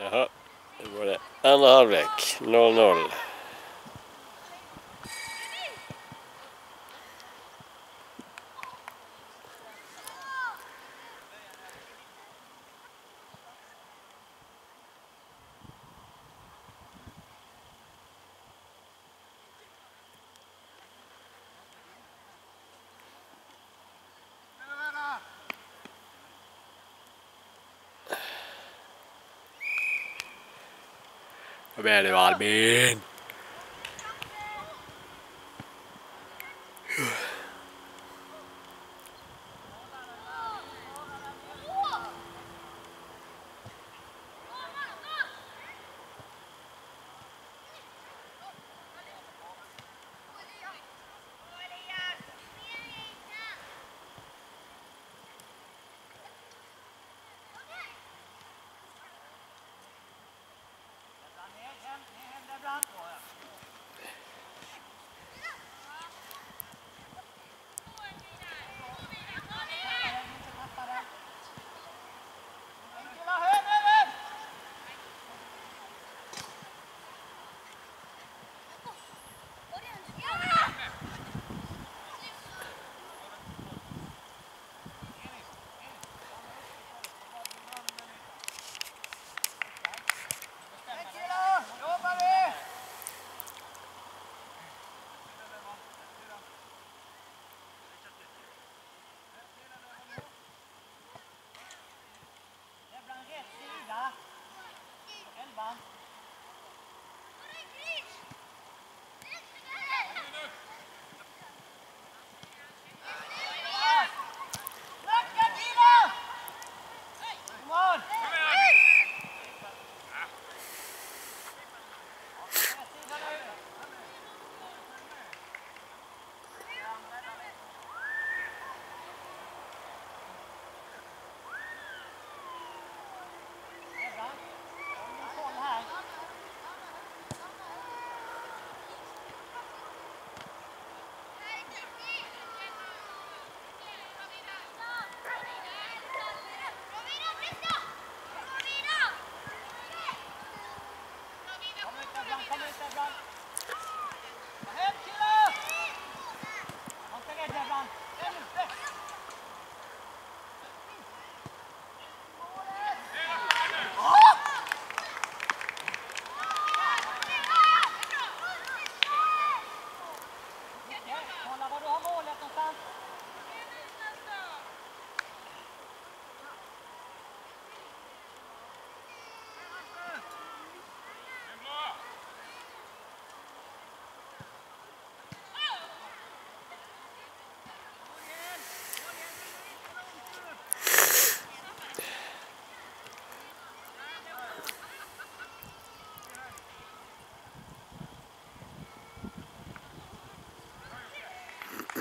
Jaha, nu var det andra halvlek. 0-0. मेरे आलमीन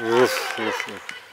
Уф, уф, уф.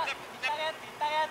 Tayat, tayat.